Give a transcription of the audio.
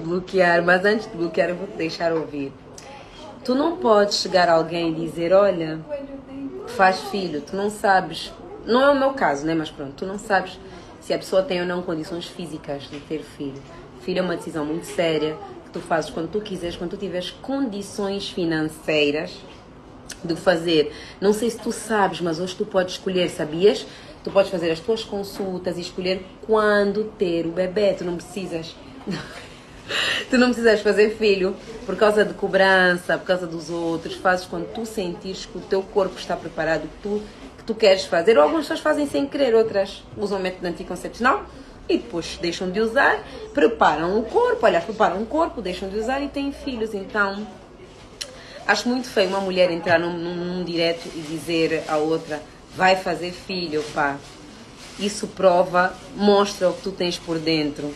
bloquear, mas antes de bloquear eu vou te deixar ouvir. Tu não podes chegar a alguém e dizer, olha, faz filho, tu não sabes, não é o meu caso, né? Mas pronto, tu não sabes se a pessoa tem ou não condições físicas de ter filho. Filho é uma decisão muito séria que tu fazes quando tu quiseres, quando tu tiveres condições financeiras de fazer. Não sei se tu sabes, mas hoje tu podes escolher, sabias? Tu podes fazer as tuas consultas e escolher quando ter o bebê. Tu não precisas. Tu não precisas fazer filho por causa de cobrança, por causa dos outros. Fazes quando tu sentires que o teu corpo está preparado, que tu, que tu queres fazer. Ou algumas pessoas fazem sem querer, outras usam método anticoncepcional e depois deixam de usar, preparam o corpo, olha, preparam o corpo, deixam de usar e têm filhos. Então, acho muito feio uma mulher entrar num, num, num direto e dizer à outra vai fazer filho, pá. Isso prova, mostra o que tu tens por dentro.